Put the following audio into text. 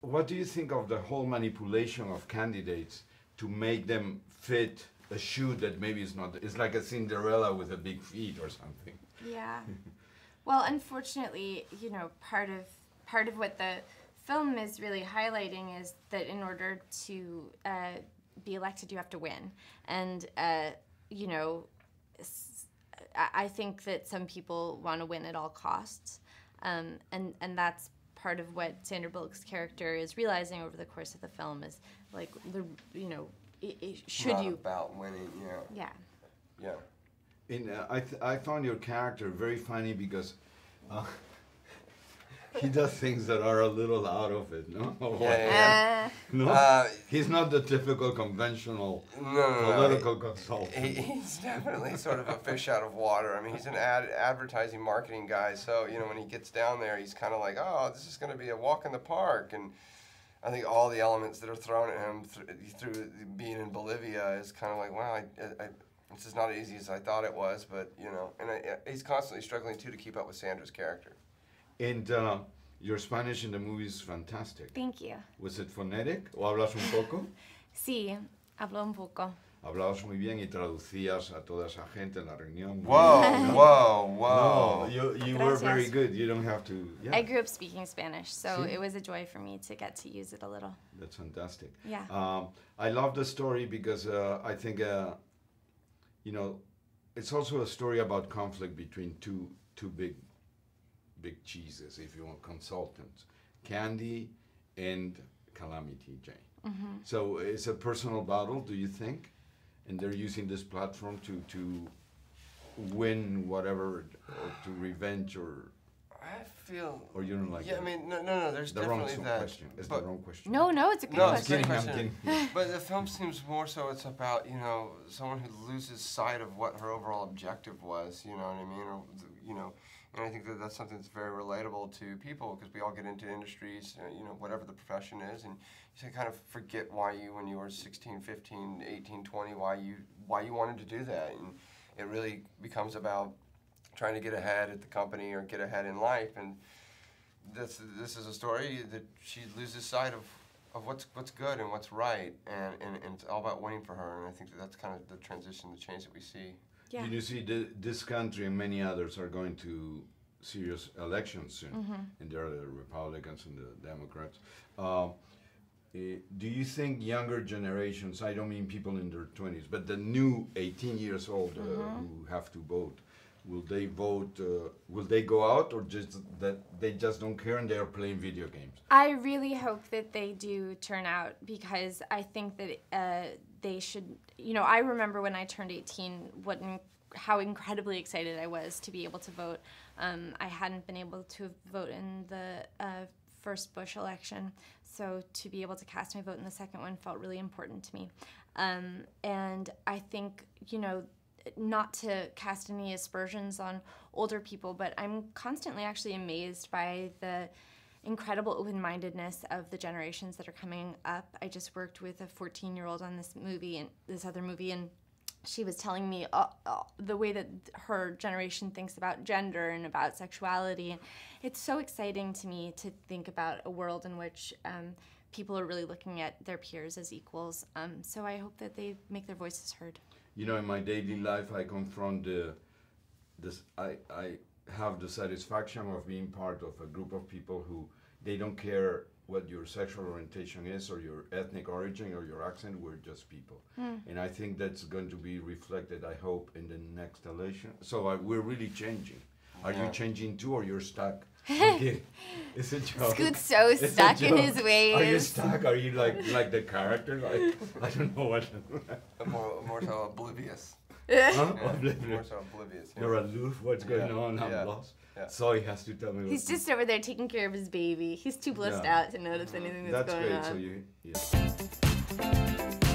What do you think of the whole manipulation of candidates to make them fit a shoe that maybe is not? It's like a Cinderella with a big feet or something. Yeah. well, unfortunately, you know, part of part of what the film is really highlighting is that in order to uh, be elected, you have to win, and uh, you know, I think that some people want to win at all costs, um, and and that's part of what Sandra Bullock's character is realizing over the course of the film is like the you know it, it, should Not you about winning? Yeah. yeah Yeah. In, uh, I, th- I found your character very funny because uh, he does things that are a little out of it, no? Yeah, No? Uh, He's not the typical conventional No, no, no. political consultant. He, he's definitely sort of a fish out of water. I mean, he's an ad, advertising marketing guy, so you know when he gets down there, he's kind of like, "Oh, this is going to be a walk in the park," and I think all the elements that are thrown at him th- through being in Bolivia is kind of like, "Wow, I, I, this is not as easy as I thought it was." But you know, and I, he's constantly struggling too to keep up with Sandra's character. And uh, your Spanish in the movie is fantastic. thank you. Was it phonetic o hablas un poco? Sí, hablo un poco. Hablabas muy bien y traducías a toda esa gente en la reunión. Whoa, whoa, No, you, you were very good. You don't have to. Yeah, I grew up speaking Spanish, so Sí. it was a joy for me to get to use it a little. that's fantastic. Yeah. Um, I love the story because uh, I think, uh, you know, it's also a story about conflict between two two big, big cheeses, if you want, consultants, Candy and Calamity Jane. Mm-hmm. So it's a personal battle, do you think? And they're using this platform to to win whatever, or to revenge, or I feel. or you don't like Yeah, that? I mean, no, no, no. There's the wrong definitely that. question. It's but- the wrong question. No, no, it's a good No, I'm it's a question. kidding. I'm question. kidding. But the film seems more so it's about you know someone who loses sight of what her overall objective was. You know what I mean? Or you know, and I think that that's something that's very relatable to people because we all get into industries, uh, you know, whatever the profession is, and you kind of forget why you when you were 16, 15, 18, 20, why you why you wanted to do that, and it really becomes about trying to get ahead at the company or get ahead in life and this this is a story that she loses sight of, of what's what's good and what's right, and, and, and it's all about winning for her. And I think that that's kind of the transition, the change that we see. Yeah. You see, the, this country and many others are going to serious elections soon, and there are the Republicans and the Democrats. Um, eh, do you think younger generations, I don't mean people in their 20s, but the new 18 years old uh, who have to vote, will they vote, uh, will they go out or just that they just don't care and they are playing video games? I really hope that they do turn out because I think that uh, they should. You know, I remember when I turned 18, what how incredibly excited I was to be able to vote. Um, I hadn't been able to vote in the uh, first Bush election, so to be able to cast my vote in the second one felt really important to me. Um, and I think you know not to cast any aspersions on older people, but I'm constantly actually amazed by the incredible open-mindedness of the generations that are coming up. I just worked with a 14-year-old on this movie and this other movie, and she was telling me uh, uh, the way that her generation thinks about gender and about sexuality, and it's so exciting to me to think about a world in which. Um, People are really looking at their peers as equals, um, so I hope that they make their voices heard. You know, in my daily life, I confront the, this. I I have the satisfaction of being part of a group of people who they don't care what your sexual orientation is or your ethnic origin or your accent. We're just people, hmm. and I think that's going to be reflected. I hope in the next election. So I, we're really changing. Are you changing too, or you're stuck? I'm. It's a joke. Scoot's so It's stuck in his ways. Are you stuck? Are you like like the character? Like I don't know what. More, more so oblivious. huh? Yeah, Oblivious. more so oblivious. yeah. You're aloof. What's going Yeah, on? I'm yeah, lost. yeah. So he has to tell me. He's just over there taking care of his baby. He's too blissed Yeah. out to notice anything that's, That's going great. on. So you. Yeah.